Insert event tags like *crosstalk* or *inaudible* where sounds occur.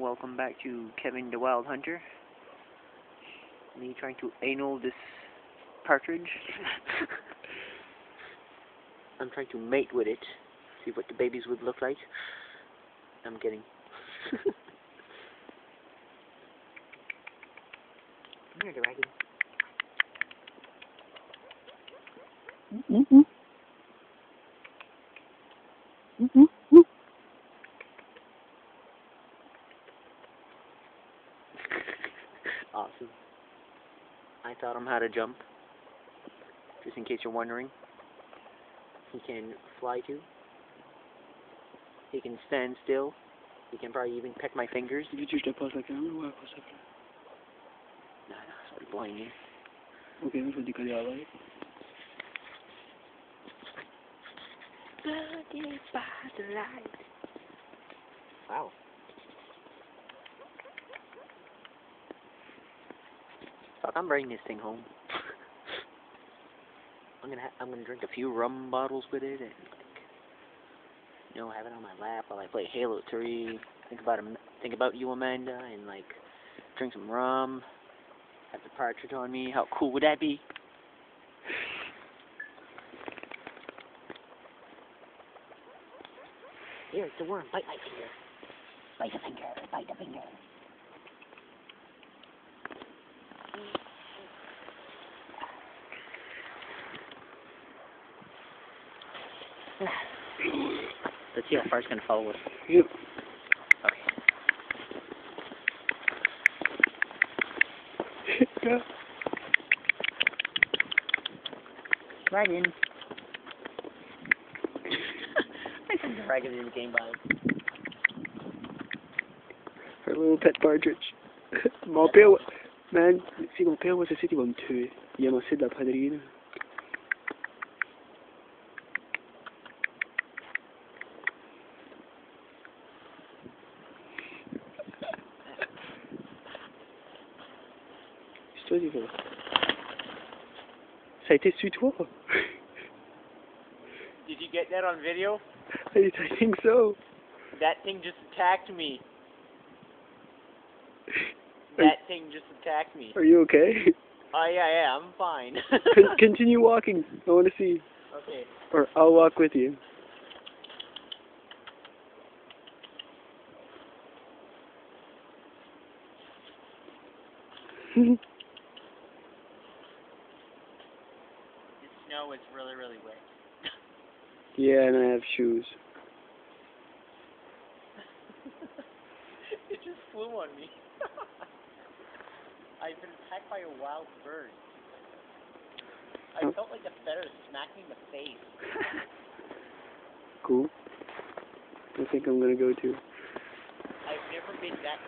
Welcome back to Kevin the Wild Hunter. Me trying to anal this partridge. *laughs* I'm trying to mate with it, see what the babies would look like. I'm getting. Come *laughs* here, dragon. Mm-hmm. Awesome. I taught him how to jump. Just in case you're wondering. He can fly too. He can stand still. He can probably even peck my fingers. Veux-tu que je te passe la caméra ou à quoi ça fait? Nah, nah, sorry, blinding. Ok, je vais décoller à l'air. Blinded by the light. Wow. Fuck, I'm bringing this thing home. I'm gonna ha- I'm gonna drink a few rum bottles with it and like, you know, have it on my lap while I play Halo 3. Think about think about you, Amanda, and like drink some rum. Have the partridge on me. How cool would that be? Here, it's a worm. Bite my finger. Bite the finger. Bite the finger. Let's see how far it's gonna follow us. Yep. Okay. yeah. Dragon. *laughs* I dragon in the game by. Her little pet partridge. *laughs* mon père, man, si mon père voit ce site, il va me tuer. Il a lancé de la praderie, là. C'est toi, Ça a été toi? *laughs* Did you get that on video? *laughs* I think so. That thing just attacked me. *laughs* That thing just attacked me. are you okay? Oh yeah, yeah, I'm fine. Con- continue walking. I want to see. okay. Or I'll walk with you. The snow is really, really wet. yeah, and I have shoes. *laughs* it just flew on me. *laughs* I've been attacked by a wild bird. I Oh. felt like a feather smacked me in the face. *laughs* Cool. I think I'm gonna go too. I've never been that